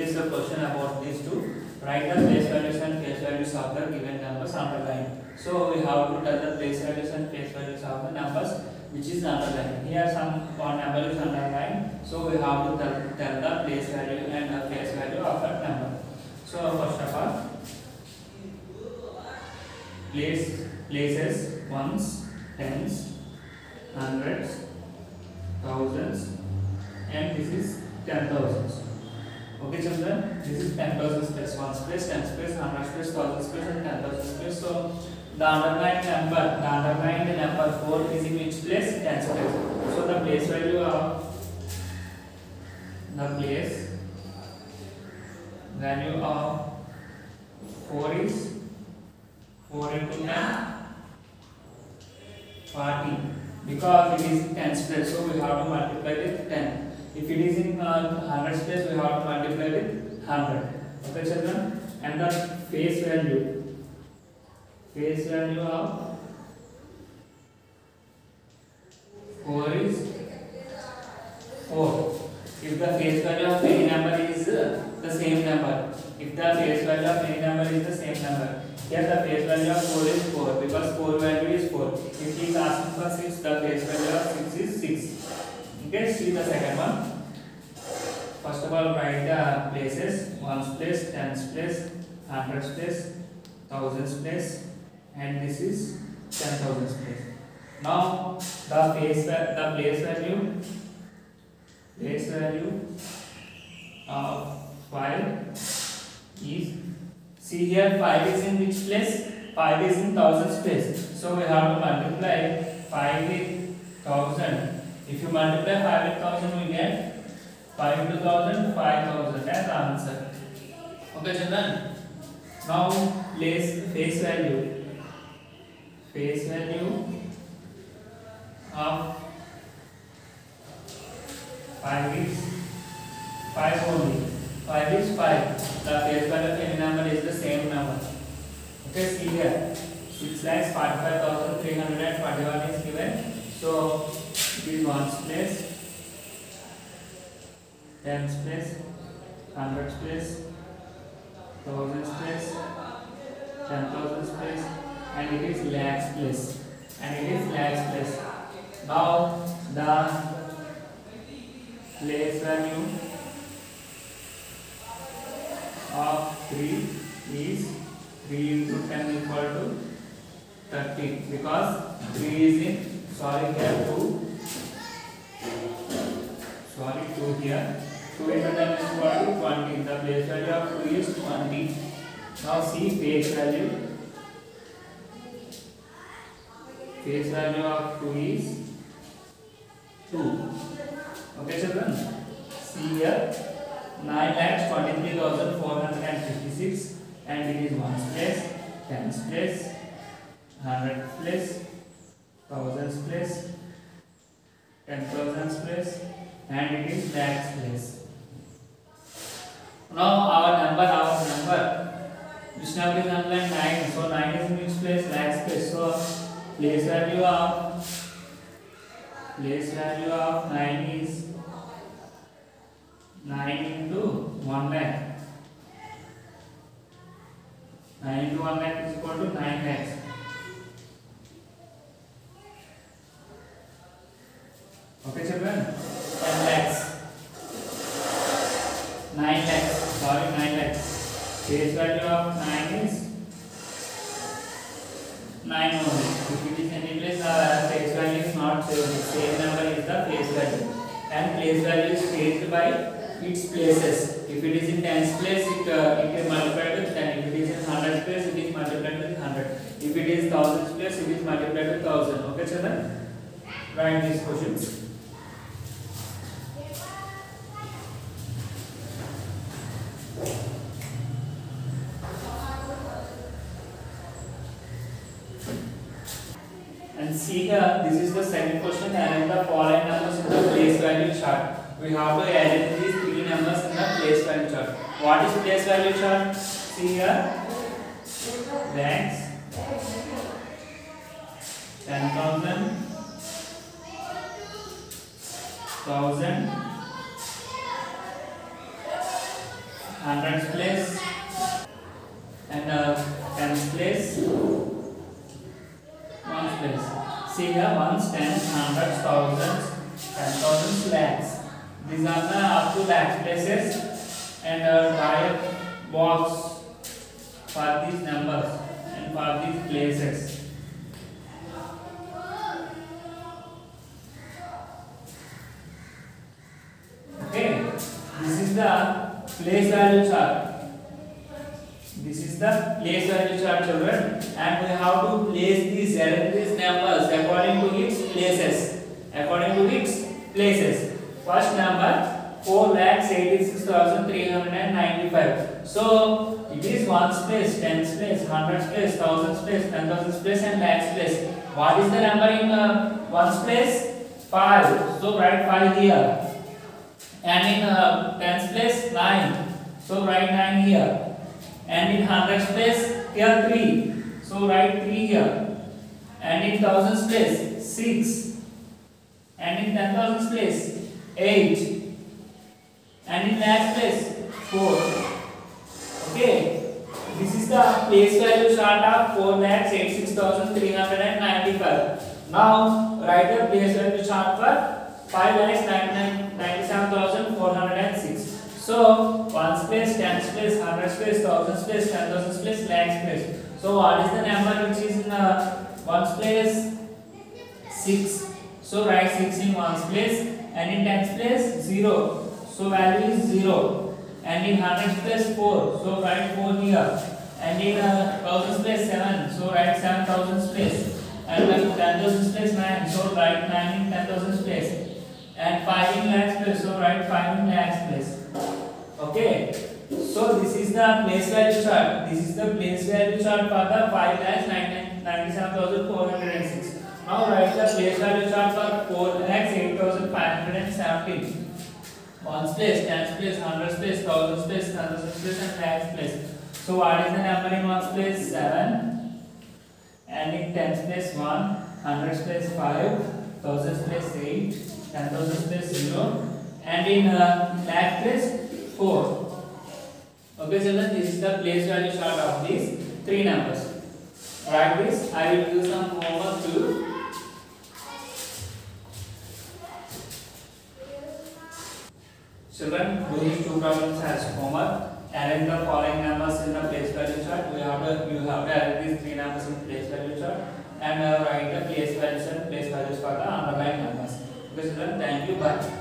Is the question about these two. Write the place values and place values of the given numbers underlined. So we have to tell the place values and place values of the numbers which is underlined. Here some number is underlined. So we have to tell, tell the place value and the place value of that number. So first of all, place places ones, tens, hundreds, thousands, and this is ten thousands. Okay, children, this is ten thousands place, ones place, tens place, hundreds place, thousands place, and ten thousands place. So the underlined number, the underlined number four is in which place? Tens place. So the place value of the place value of four is four into ten. 40 because it is in tens place so we have to multiply with 10 if it is in uh, hundreds place we have to multiply with 100 okay children and the face value face value of 4 is 4 if the face value of any number is uh, the same number if the face value of any number is the same number here the face value of 4 is 4 because 4 value is 4. If he is asking for 6, the face value of 6 is 6. Okay, see the second one. First of all, write the places. Ones place, tens place, hundreds place, thousands place, and this is ten thousands place. Now the face the place value place value of 5 is See here 5 is in which place? 5 is in thousands place. So we have to multiply 5 with 1000. If you multiply 5 with 1000 we get 5 into 1000 5000 as answer. Okay children. Now place face value. Face value of 5 is 5 only. 5 is 5. The face value of any number is the same number. Okay, see here. 6 lakhs 45,341 is given. So, it is ones place, tens place, hundreds place, thousands place, ten thousands place, and it is lakhs place. And it is lakhs place. Now, the place value of 3 is 3 into 10 equal to 30 because 3 is in sorry here 2 sorry 2 here 2 into 10 is equal to 20 the place value of 2 is 20 now see face value face value of 2 is 2 okay children see here 9 lakhs 23,456 and it is ones place, tens place, hundred place, thousands place, ten thousands place and it is lakhs place. Now our number, our number, which number is underlined 9, so 9 is in which place? Lakhs place. So place value of place value of 9 is 9 into 1 lakh. 9 into 1 lakh is equal to 9 lakhs. Okay, children? 10 lakhs. 9 lakhs. Sorry, 9 lakhs. Face value of 9 is 9 only. If it is any place, the face value is not Same number is the face value. And place value is changed by its places. If it is in tens place, it, uh, it is multiplied with 10. If it is in hundreds place, it is multiplied with 100. If it is thousands place, it is multiplied with 1000. Okay, children? Write these questions. And see here, this is the second question and the following numbers in the place value chart. We have to add these three numbers in the place value chart. What is place value chart? See here, ten thousand, thousand, hundreds place. And uh, tens place. Ones place. See here ones tens hundreds thousands ten thousands lakhs these are the up to lakhs places and uh, try box for these numbers and for these places Okay, this is the place value chart. This is the place value chart, children, and we have to place these arrange numbers according to its places. According to its places. First number four lakhs eighty six thousand three hundred and ninety five. So it is ones place, tens place, hundreds place, thousands place, ten thousands place, and lakhs place. What is the number in uh, ones place? Five. So write five here and in uh, tens place 9 so write 9 here and in hundreds place here 3 so write 3 here and in thousands place 6 and in ten thousands place 8 and in lakhs place 4 okay this is the place value chart of 4 lakhs 86395 now write the place value chart for 5 lakhs 97,406. So, ones place, tens place, hundreds place, thousands place, ten thousands place, lakhs place. So, what is the number which is in uh, ones place? 6. So, write 6 in ones place and in tens place 0. So, value is 0. And in hundreds place 4. So, write 4 here. And in uh, thousands place 7. So, write 7 thousands place. And in ten thousands place 9. So, write 9 in ten thousands place and 5 in lakhs place so write 5 in lakhs place okay so this is the place value chart this is the place value chart for the 5 lakhs 97406 now write the place value chart for 4 lakhs 8517 ones place tens place hundreds place thousands place thousands place and lakhs place so what is the number in ones place 7 and in tens place 1 hundreds place 5 thousands place 8 10,000 place 0 and in uh, place 4 okay children this is the place value chart of these three numbers. Write this. I will do some homework too children do these two problems as homework arrange the following numbers in the place value chart we have to you have to arrange these three numbers in place value chart and uh, write the place values and place values for the underlying numbers Okay, children, thank you. Bye.